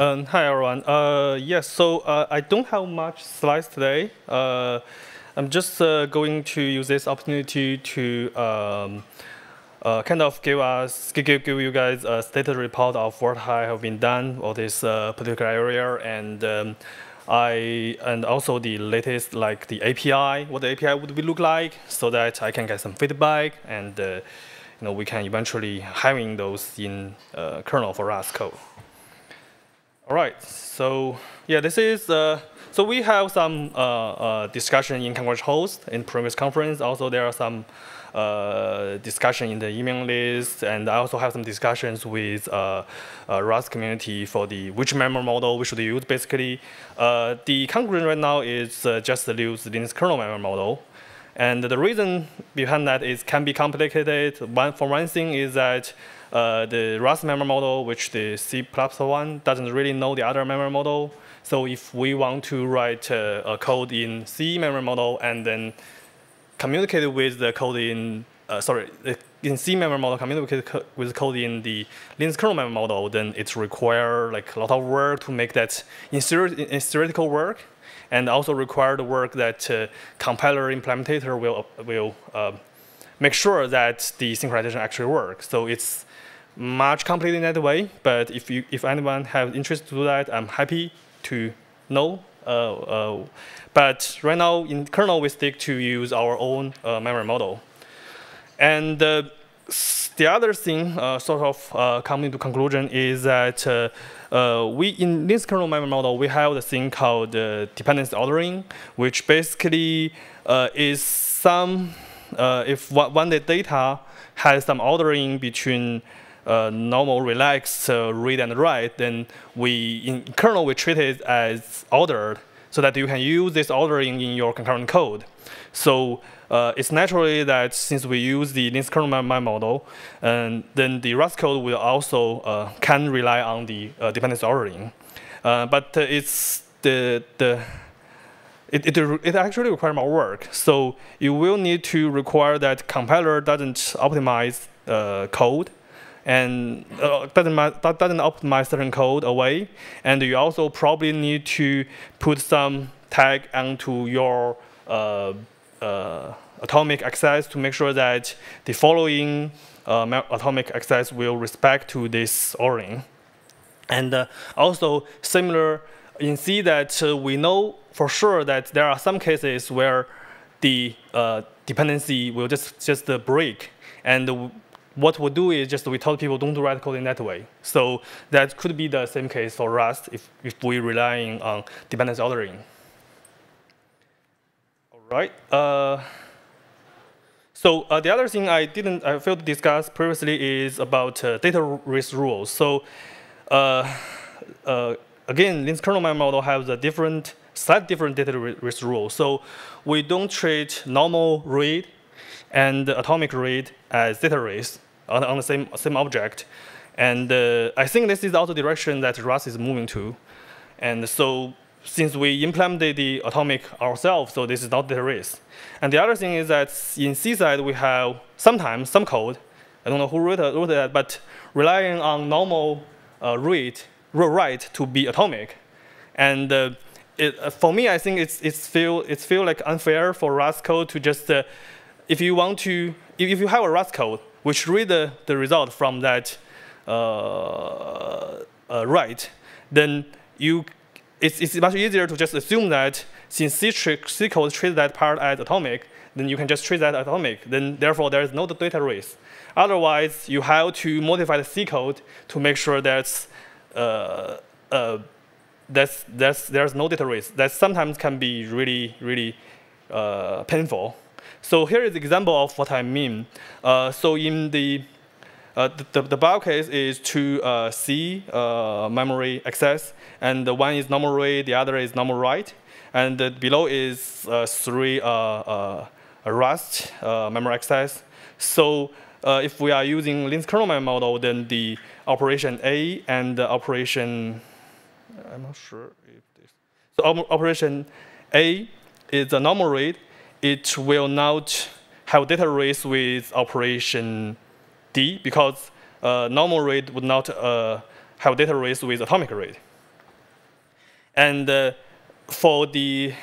Um, hi everyone. Uh, yes, so uh, I don't have much slides today. Uh, I'm just uh, going to use this opportunity to um, uh, kind of give us give, give you guys a status report of what I have been done for this uh, particular area and um, I and also the latest like the API, what the API would be look like, so that I can get some feedback and you know we can eventually having those in kernel for Rust code. All right, so yeah, this is, uh, so we have some uh, uh, discussion in Kangrejos in previous conference. Also, there are some uh, discussion in the email list, and I also have some discussions with uh, uh, Rust community for the which memory model we should use. Basically, the conclusion right now is just use Linux kernel memory model. And the reason behind that is can be complicated. One, for one thing is that uh, the Rust memory model, which the C++ one doesn't really know the other memory model. So if we want to write uh, a code in C memory model and then communicate with the code in, uh, sorry, in C memory model, communicate with code in the Linux kernel memory model, then it requires like a lot of work to make that in theoretical work and also require the work that uh, compiler implementator will, will uh, make sure that the synchronization actually works. So it's much complicated in that way, but if, you, if anyone has interest to do that, I'm happy to know. Uh, uh, but right now in kernel, we stick to use our own uh, memory model. And uh, the other thing uh, sort of uh, coming to conclusion is that we in this kernel memory model, we have the thing called dependency ordering, which basically is some, if one the data has some ordering between uh, normal relaxed uh, read and write, then we in kernel we treat it as ordered so that you can use this ordering in your concurrent code. So uh, it's naturally that since we use the Linux kernel model, and then the Rust code will also uh, can rely on the uh, dependency ordering. Uh, but it's the the it, it, it, actually requires more work. So you will need to require that compiler doesn't optimize uh, code and uh, doesn't, doesn't optimize certain code away. And you also probably need to put some tag onto your uh, atomic access to make sure that the following uh, atomic access will respect to this ordering. And uh, also similar in C that uh, we know for sure that there are some cases where the dependency will just, just break. And what we do is just we tell people don't write code in that way. So that could be the same case for Rust if, if we're relying on dependency ordering. All right. So uh, the other thing I didn't I failed to discuss previously is about uh, data race rules. So uh, uh, again, Linux kernel memory model has a different, slightly different data race rule. So we don't treat normal read and atomic read as data race on, on the same, same object. And uh, I think this is also the direction that Rust is moving to. And so since we implemented the atomic ourselves, so this is not the race. And the other thing is that in C side, we have sometimes some code, I don't know who wrote, wrote that, but relying on normal uh, read, write to be atomic. And uh, it, uh, for me, I think it's, it's feel, it's feel like unfair for Rust code to just uh, if you want to, if you have a Rust code, which read the, the result from that uh, uh, write, then you, it's, it's much easier to just assume that since C, C code treats that part as atomic, then you can just treat that atomic. Then therefore, there is no data race. Otherwise, you have to modify the C code to make sure that's, uh, uh, that's, that's, there's no data race. That sometimes can be really, really uh, painful. So here is an example of what I mean. Uh, so in the, uh, the, the bio case is to uh, C uh, memory access, and the one is normal read, the other is normal write, and below is uh, three uh, Rust memory access. So if we are using Linux kernel model, then the operation A and the operation, I'm not sure if this, so operation A is a normal read, it will not have data race with operation D because uh, normal read would not uh, have data race with atomic read. And uh, for the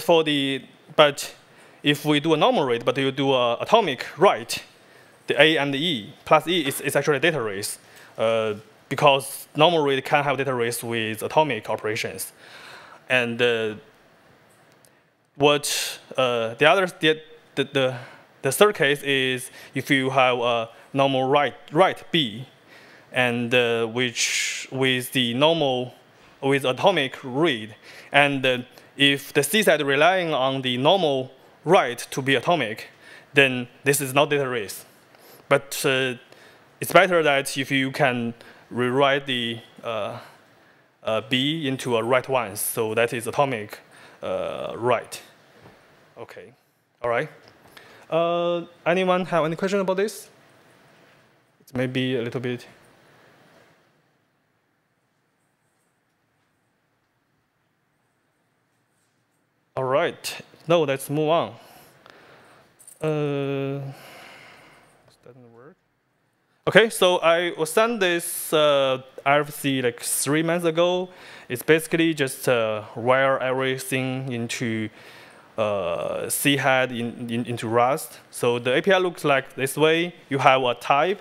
for the but if we do a normal read, but you do a atomic write, the A and the E plus E is, is actually data race uh, because normal read can have data race with atomic operations. And uh, what the other the, the, the, the third case is if you have a normal write write B, and uh, which with the normal with atomic read, and uh, if the C set relying on the normal write to be atomic, then this is not data race. But uh, it's better that if you can rewrite the uh, uh, B into a write once, so that is atomic uh, write. Okay, all right. Uh, anyone have any question about this? It's maybe a little bit. All right, no, let's move on. Uh, doesn't work. Okay, so I was sent this uh, RFC like three months ago. It's basically just uh, wire everything into uh, C head in, in, into Rust. So the API looks like this way. You have a type,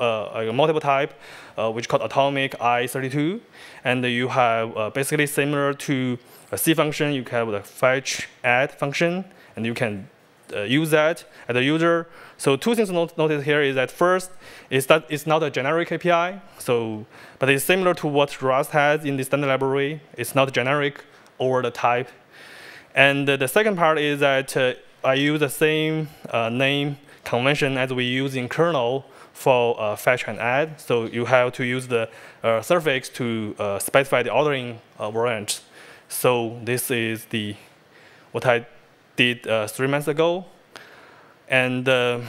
uh, a multiple type, uh, which called atomic I32, and you have uh, basically similar to a C function. You have the fetch add function, and you can uh, use that as a user. So two things to not notice here is that first is that it's not a generic API, so but it's similar to what Rust has in the standard library. It's not generic over the type. And uh, the second part is that uh, I use the same uh, name convention as we use in kernel for uh, fetch and add. So you have to use the uh, suffix to specify the ordering variant. So this is the what I did uh, three months ago. And uh,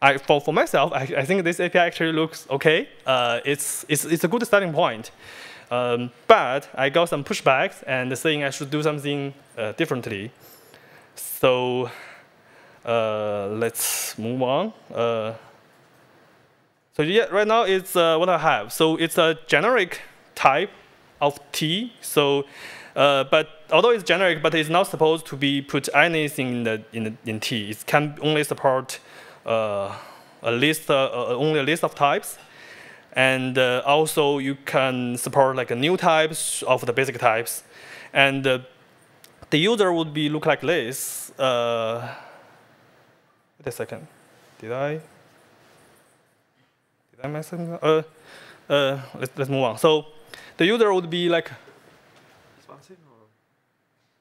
I, for, for myself, I, I think this API actually looks okay. Uh, it's, it's, it's a good starting point. Um, but I got some pushbacks and saying I should do something uh, differently. So uh, let's move on. Uh, so yeah, right now it's what I have. So it's a generic type of T. So uh, but although it's generic, but it's not supposed to be put anything in the in, the, in T. It can only support uh, a list, uh, uh only a list of types, and uh, also you can support like new types of the basic types, and uh, the user would be look like this. wait a second, did I? Did I mess something? Uh, uh, let's let's move on. So the user would be like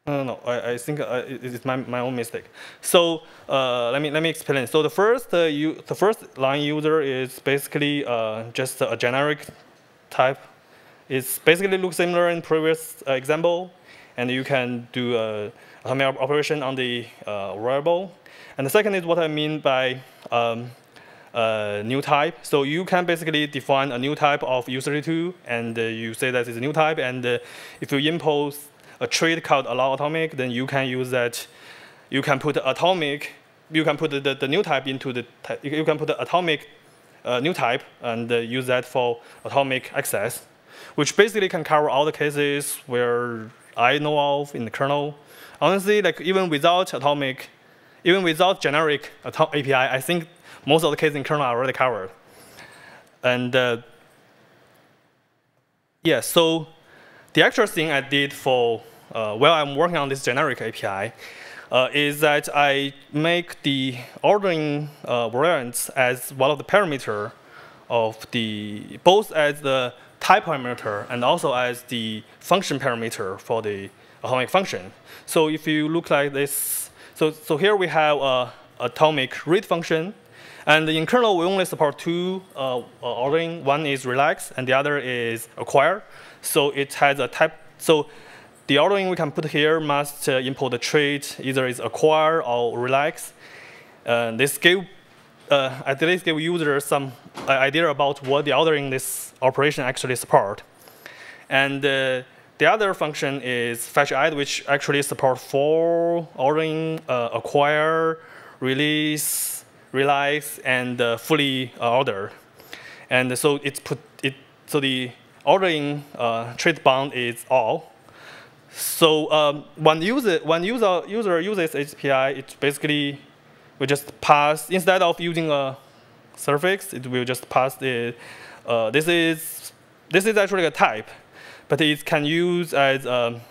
no, no, no. I, I think uh, it's my, my own mistake. So uh, let me let me explain. So the first uh, you the first line user is basically uh, just a generic type. It's basically looks similar in previous uh, example, and you can do a atomic operation on the uh, variable. And the second is what I mean by um, new type. So you can basically define a new type of U32, and you say that it's a new type, and if you impose a trait called allow atomic, then you can use that. You can put atomic, you can put the, the new type into the, you can put the atomic uh, new type and uh, use that for atomic access, which basically can cover all the cases where I know of in the kernel. Honestly, like even without atomic, even without generic API, I think most of the cases in kernel are already covered. And uh, yeah, so the actual thing I did for uh, while I'm working on this generic API uh, is that I make the ordering uh, variants as one of the parameter of the, both as the type parameter and also as the function parameter for the atomic function. So if you look like this, so, so here we have a atomic read function. And in kernel, we only support two uh, ordering. One is relax, and the other is acquire. So it has a type. So the ordering we can put here must uh, import the trait, either is acquire or relax. Uh, this give, uh, at least give users some uh, idea about what the ordering this operation actually support. And uh, the other function is fetch add, which actually support four ordering, uh, acquire, release, relax, and uh, fully order. And so it's put it so the ordering uh, trait bound is all. So um, when user when user user uses HCPI, it basically will just pass instead of using a suffix, it will just pass the uh, this is this is actually a type, but it can use as a,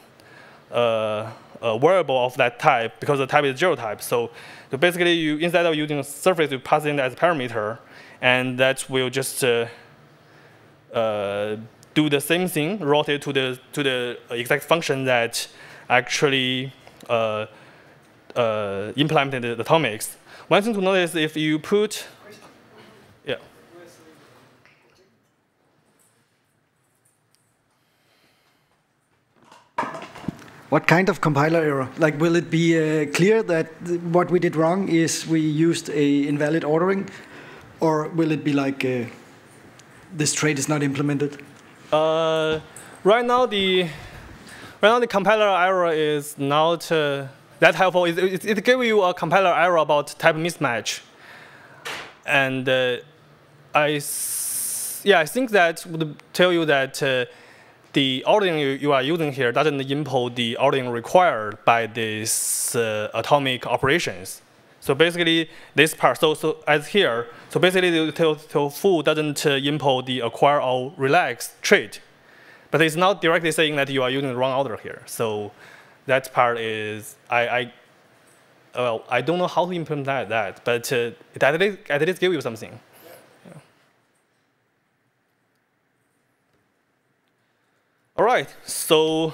a, a, variable of that type because the type is zero type. So, so basically, you instead of using a suffix, you pass in as a parameter, and that will just uh, uh, do the same thing, it to the to the exact function that actually uh, uh, implemented the atomics. One thing to notice if you put, yeah. What kind of compiler error? Like, will it be uh, clear that what we did wrong is we used a invalid ordering, or will it be like uh, this trait is not implemented? Uh, right now the right now the compiler error is not uh, that helpful. It, it, it gives you a compiler error about type mismatch, and uh, I yeah I think that would tell you that uh, the ordering you, you, are using here doesn't import the ordering required by these uh, atomic operations. So basically, this part, so, so as here, so basically the foo doesn't uh, import the acquire or relax trait. But it's not directly saying that you are using the wrong order here. So that part is, I, I well, I don't know how to implement that, that but uh, it at least, at least give you something. All right, so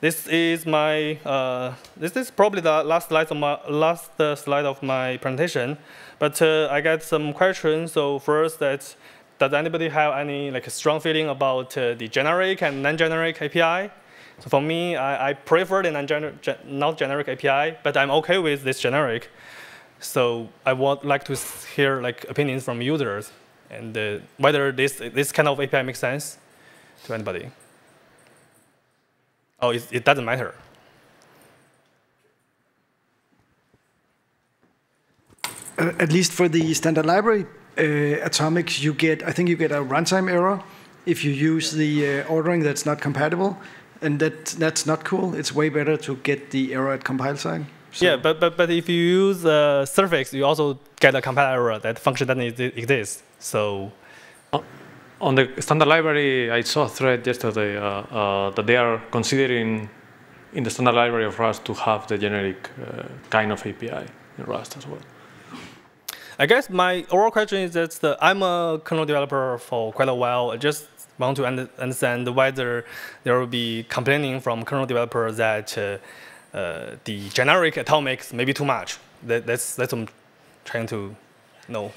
this is my, uh, this is probably the last slide of my, last uh, slide of my presentation. But uh, I got some questions. So first, that does anybody have any like strong feeling about uh, the generic and non-generic API? So for me, I, I prefer the non-generic, not generic API, but I'm okay with this generic. So I would like to hear like opinions from users and uh, whether this this kind of API makes sense to anybody. Oh, it, it doesn't matter. Uh, at least for the standard library uh, atomics, you get, I think you get a runtime error if you use the uh, ordering that's not compatible. And that, that's not cool. It's way better to get the error at compile time. So. Yeah, but, but, but if you use a suffix, you also get a compile error that function doesn't exist. So on the standard library, I saw a thread yesterday uh, uh, that they are considering in the standard library of Rust to have the generic uh, kind of API in Rust as well. I guess my overall question is that the, I'm a kernel developer for quite a while. I just want to understand whether there will be complaining from kernel developers that uh, uh, the generic atomics may be too much. That, that's, that's what I'm trying to know.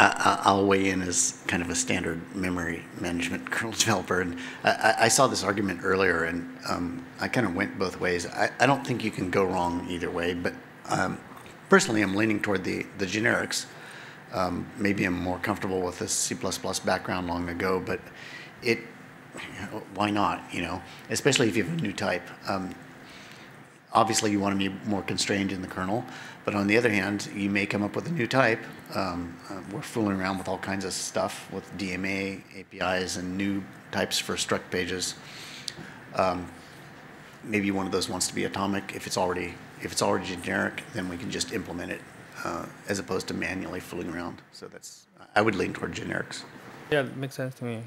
I'll weigh in as kind of a standard memory management kernel developer. And I, I saw this argument earlier, and um, I kind of went both ways. I, I, don't think you can go wrong either way, but um, personally, I'm leaning toward the, the generics. Um, maybe I'm more comfortable with this C++ background long ago, but it, why not, you know, especially if you have a new type. Um, obviously, you want to be more constrained in the kernel, but on the other hand, you may come up with a new type. Um, uh, we're fooling around with all kinds of stuff with DMA APIs and new types for struct pages. Um, maybe one of those wants to be atomic. If it's already if it's already generic, then we can just implement it uh, as opposed to manually fooling around. So that's I would lean toward generics. Yeah, it makes sense to me.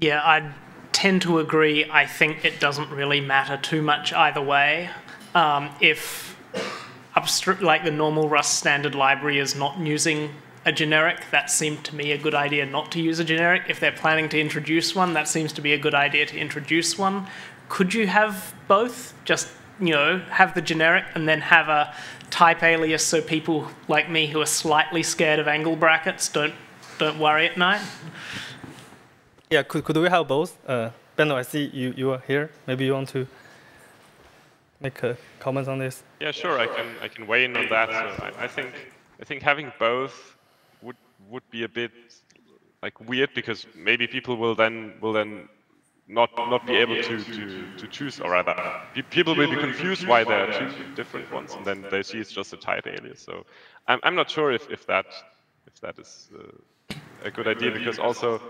Yeah, I tend to agree. I think it doesn't really matter too much either way. Um, if like the normal Rust standard library is not using a generic, that seemed to me a good idea not to use a generic. If they're planning to introduce one, that seems to be a good idea to introduce one. Could you have both? Just, you know, have the generic and then have a type alias so people like me who are slightly scared of angle brackets don't don't worry at night? Yeah, could, could we have both? Uh, Benno, I see you, you are here. Maybe you want to make a comment on this? Yeah, sure. I can I can weigh in on that. So I, I think I think having both would would be a bit like weird because maybe people will then will then not not be able to, to, to choose, or rather, people will be confused why there are two different ones, and then they see it's just a type alias. So I'm I'm not sure if if that if that is uh, a good idea because also uh,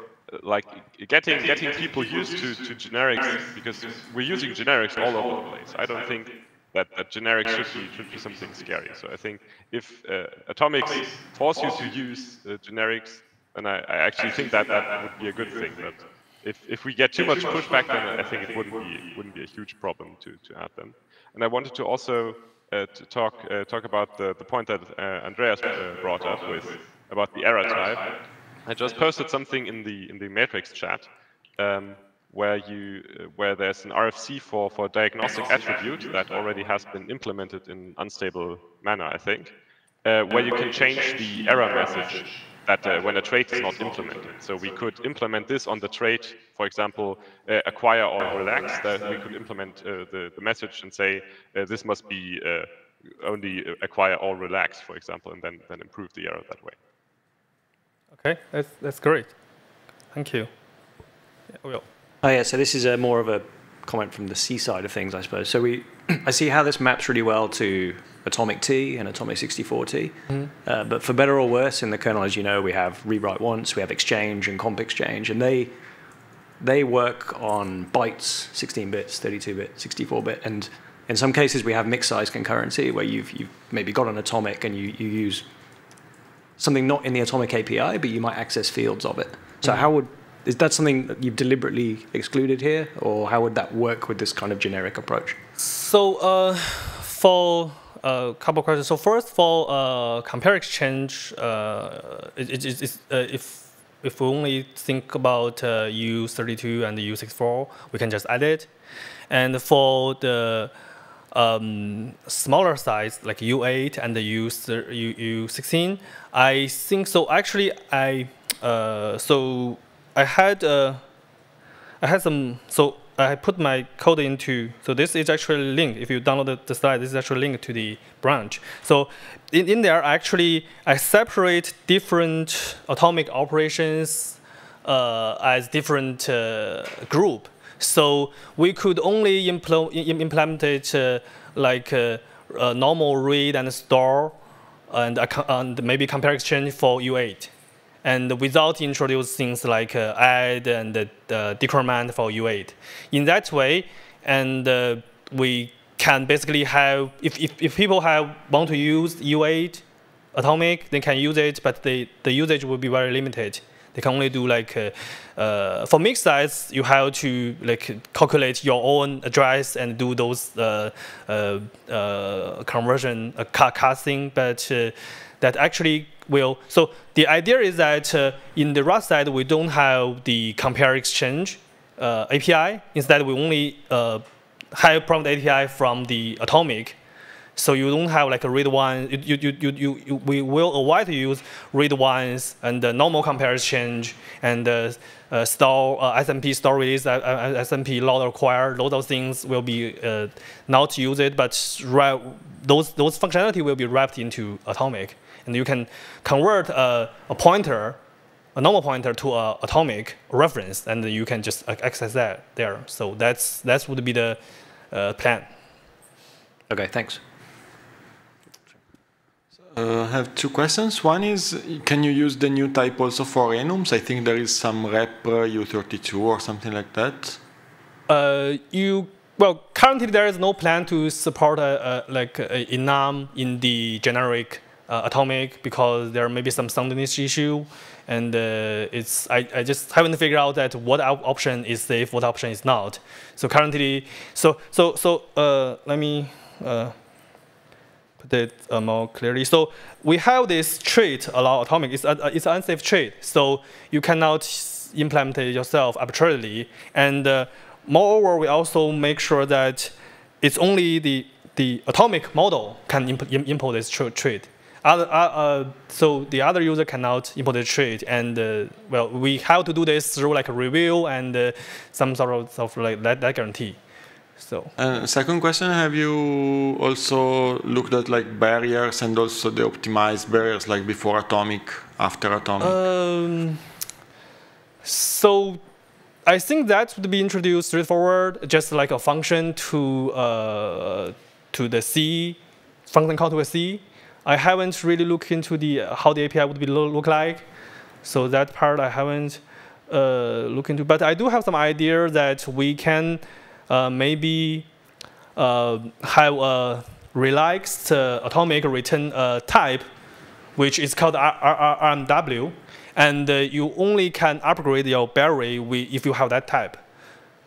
like getting getting people used to, to generics because we're using generics all over the place. I don't think that, that generics should be should be something scary. So I think if uh, atomics force you to use uh, generics, then I, I actually think that that would be a good thing. But if, if we get too much pushback, then I think it wouldn't be wouldn't be a huge problem to, to add them. And I wanted to also uh, to talk uh, talk about the, the point that uh, Andreas uh, brought up with about the error type. I just posted something in the in the matrix chat um, where you uh, where there's an RFC for for diagnostic attribute that already has been implemented in unstable manner, I think, uh, where you can change the error message that uh, when a trait is not implemented. So we could implement this on the trait, for example, uh, acquire or relax, that we could implement uh, the, the message and say this must be only acquire or relax, for example, and then, then improve the error that way. Okay, that's, that's great. Thank you. Yeah, Will. Oh yeah, so this is a more of a comment from the C side of things, I suppose. So we, I see how this maps really well to Atomic T and Atomic 64T. Mm-hmm. Uh, but for better or worse, in the kernel, as you know, we have rewrite once, we have exchange and comp exchange, and they they work on bytes, 16 bits, 32 bit, 64 bit, and in some cases we have mixed size concurrency where you've you've maybe got an atomic and you, you use something not in the atomic API, but you might access fields of it. So how would is that something that you've deliberately excluded here, or how would that work with this kind of generic approach? So uh, for a couple questions. So first for uh, compare exchange, uh, it, it, it, uh, if if we only think about uh, U32 and U64, we can just add it. And for the um, smaller size like U8 and the U, U, U16, I think so. Actually, I uh, so I had uh, I had some so I put my code into, so this is actually linked. If you download the, slide, this is actually linked to the branch. So in, in there, actually, I separate different atomic operations uh, as different uh, group. So we could only impl implement it uh, like uh, normal read and store and, and maybe compare exchange for U8 and without introduce things like uh, add and uh, decrement for U8. In that way, and uh, we can basically have, if, if, if people have want to use U8 atomic, they can use it, but the, the usage will be very limited. They can only do like, uh, uh, for mixed size, you have to like calculate your own address and do those uh, conversion casting, but that actually will, so the idea is that uh, in the Rust side, we don't have the compare exchange uh, API. Instead, we only uh, have prompt API from the atomic. So you don't have like a read one. You, you, you, you, you, we will avoid to use read ones and the normal compare change and uh, uh, store uh, SMP stories, uh, uh SMP load acquire. Those of things will be uh, not used, but those those functionality will be wrapped into atomic and you can convert a, a pointer, a normal pointer to an atomic reference, and you can just access that there. So that's that would be the uh, plan. Okay, thanks. Uh, I have two questions. One is, can you use the new type also for enums? I think there is some rep U32 or something like that. Uh, you well, currently there is no plan to support a, a like a enum in the generic uh, atomic because there may be some soundness issue, and uh, it's I, I just haven't figured out that what option is safe, what option is not. So currently, so so so uh, let me uh, put it uh, more clearly. So we have this trait allow atomic. It's a, it's an unsafe trait, so you cannot implement it yourself arbitrarily. And uh, moreover, we also make sure that it's only the the atomic model can imp import this trait. Other, uh, uh, so the other user cannot import the trait, and uh, well, we have to do this through like a review and uh, some sort of, of like that, that guarantee. So. Uh, second question: Have you also looked at like barriers and also the optimized barriers, like before atomic, after atomic? Um, so I think that would be introduced straightforward, just like a function to uh, to the C function call to a C. I haven't really looked into the how the API would be lo look like, so that part I haven't uh, looked into. But I do have some idea that we can uh, maybe uh, have a relaxed uh, atomic return uh, type, which is called RMW, and uh, you only can upgrade your barre if you have that type.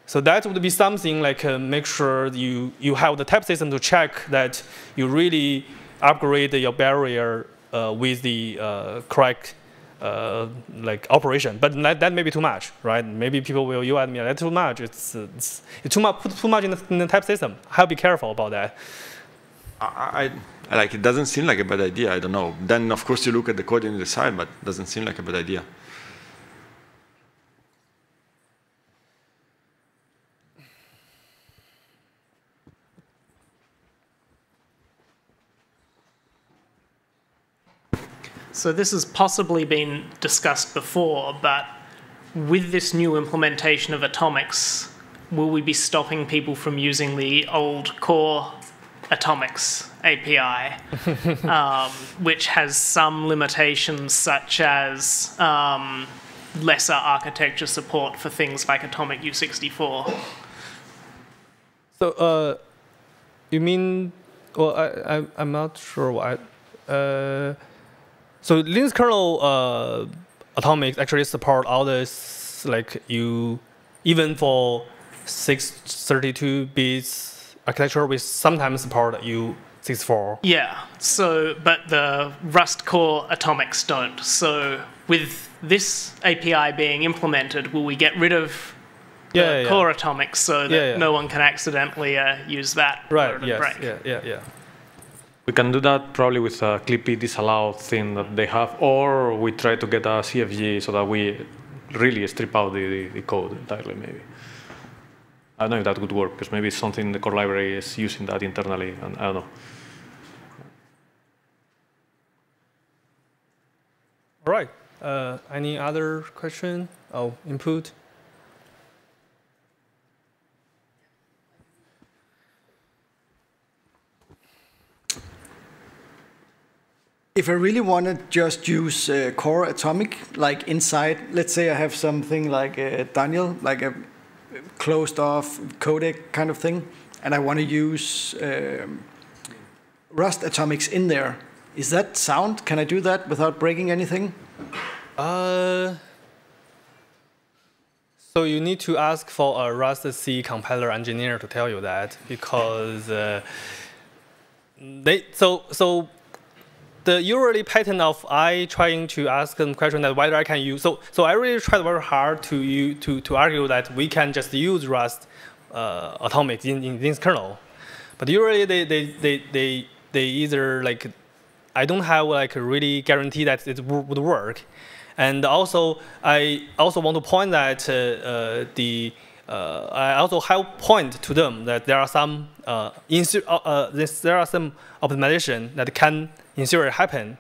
So that would be something like uh, make sure you, you have the type system to check that you really upgrade your barrier uh, with the uh, correct uh, like operation. But that, that may be too much, right? Maybe people will yell at me, that's too much. It's, it's, it's too much, put too much in the, in the type system. I'll be careful about that. I, I, like it doesn't seem like a bad idea. I don't know. Then of course you look at the code and you decide, but it doesn't seem like a bad idea. So this has possibly been discussed before, but with this new implementation of atomics, will we be stopping people from using the old core atomics API, um, which has some limitations such as um, lesser architecture support for things like atomic U64? So, uh, you mean, well, I, I, I'm not sure why. Uh, so Linux kernel uh, atomic actually support all this like you even for 632 bits architecture we sometimes support U64. Yeah. So but the Rust core atomics don't. So with this API being implemented, will we get rid of the Yeah, yeah, core yeah. atomics so that Yeah, no one can accidentally uh, use that Right. Yes. break? Yeah. Yeah. Yeah. We can do that probably with a clippy disallow thing that they have, or we try to get a CFG so that we really strip out the, the, code entirely, maybe. I don't know if that would work, because maybe something the core library is using that internally, and I don't know. All right. Uh, any other question? Oh, input. If I really want to just use uh, core atomic, like inside, let's say I have something like uh, Daniel, like a closed off codec kind of thing, and I want to use um, Rust atomics in there. Is that sound? Can I do that without breaking anything? Uh, so you need to ask for a rustc compiler engineer to tell you that because uh, they so so the usually pattern of I trying to ask them question that whether I can use so so I really tried very hard to you to to argue that we can just use Rust uh, atomic in, in this kernel, but usually they they they they, they either like I don't have like a really guarantee that it would work. And also, I also want to point that uh, uh, the uh, I also have point to them that there are some uh, uh, uh, this, there are some optimization that can in theory happen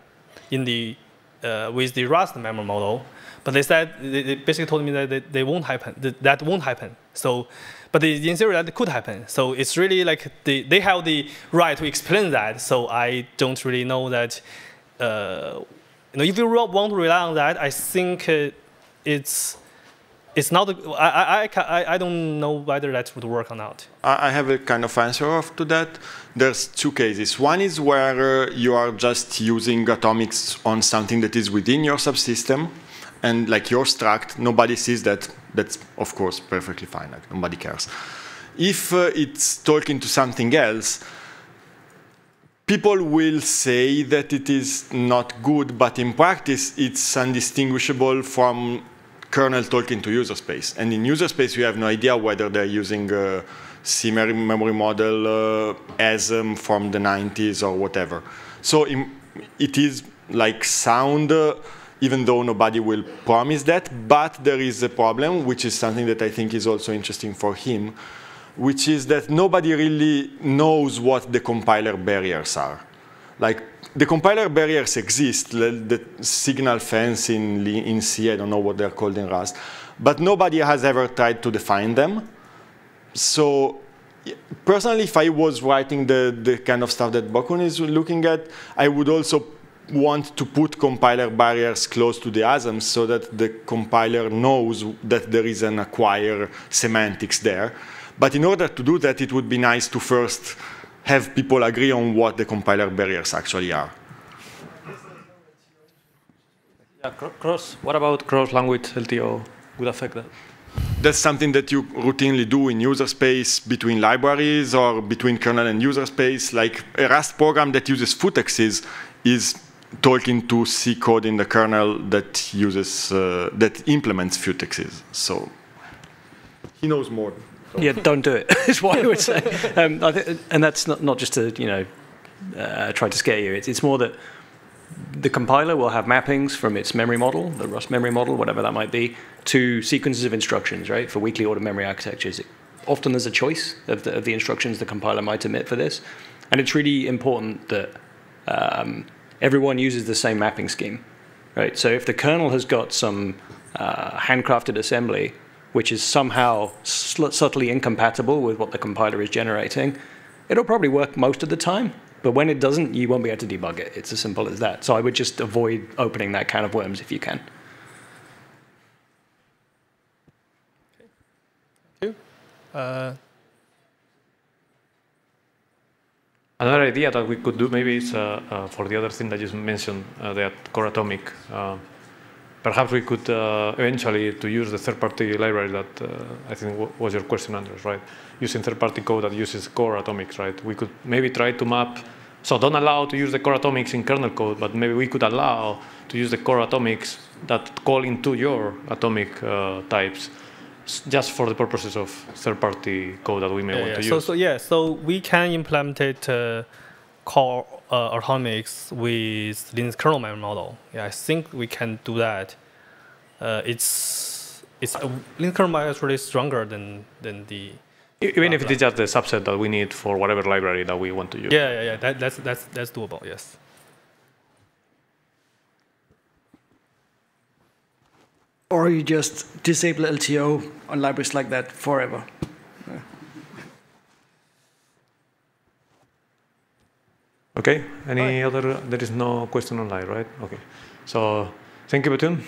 in the uh, with the Rust memory model, but they said they, they basically told me that they, they won't happen that, that won't happen. So, but they, in theory that could happen. So it's really like they, they have the right to explain that. So I don't really know that. Uh, you know, if you want to rely on that, I think it's it's not. I, I, I, don't know whether that would work or not. I have a kind of answer to that. There's two cases. One is where uh, you are just using atomics on something that is within your subsystem, and like your struct, nobody sees that. That's of course perfectly fine. Like nobody cares. If uh, it's talking to something else, people will say that it is not good, but in practice, it's undistinguishable from kernel talking to user space. And in user space, you have no idea whether they're using a memory memory model, uh, ASM from the 90s or whatever. So it is like sound, uh, even though nobody will promise that, but there is a problem, which is something that I think is also interesting for him, which is that nobody really knows what the compiler barriers are. Like the compiler barriers exist, the the signal fence in, in C, I don't know what they're called in Rust, but nobody has ever tried to define them. So personally, if I was writing the, the kind of stuff that Boqun is looking at, I would also want to put compiler barriers close to the ASMs so that the compiler knows that there is an acquire semantics there. But in order to do that, it would be nice to first have people agree on what the compiler barriers actually are. Yeah, cross. What about cross-language LTO would affect that? That's something that you routinely do in user space between libraries or between kernel and user space. Like a Rust program that uses futexes is talking to C code in the kernel that uses uh, that implements futexes. So he knows more. So. Yeah, don't do it. it. is what I would say. Um, I think, and that's not, not just to you know uh, try to scare you. It's, it's more that the compiler will have mappings from its memory model, the Rust memory model, whatever that might be, to sequences of instructions, right? For weakly ordered memory architectures, it, often there's a choice of the, of the, instructions the compiler might emit for this, and it's really important that um, everyone uses the same mapping scheme, right? So if the kernel has got some uh, handcrafted assembly which is somehow subtly incompatible with what the compiler is generating, it'll probably work most of the time. But when it doesn't, you won't be able to debug it. It's as simple as that. So I would just avoid opening that can of worms if you can. Okay. Uh, Another idea that we could do maybe is uh, uh, for the other thing that you mentioned, uh, that core atomic. Uh, perhaps we could uh, eventually to use the third-party library that uh, I think was your question, Andres, right? Using third-party code that uses core atomics, right? We could maybe try to map. So don't allow to use the core atomics in kernel code, but maybe we could allow to use the core atomics that call into your atomic types just for the purposes of third-party code that we may yeah, want yeah. to so, use. So yeah, so we can implement it uh, core uh, atomics with Linux kernel memory model. Yeah, I think we can do that. Uh, it's it's uh, Linux kernel is really stronger than than the. Even if it is just the subset that we need for whatever library that we want to use. Yeah, yeah, yeah. That, that's that's that's doable. Yes. or you just disable LTO on libraries like that forever. Okay, any other, there is no question online, right? Okay, so thank you, Betun.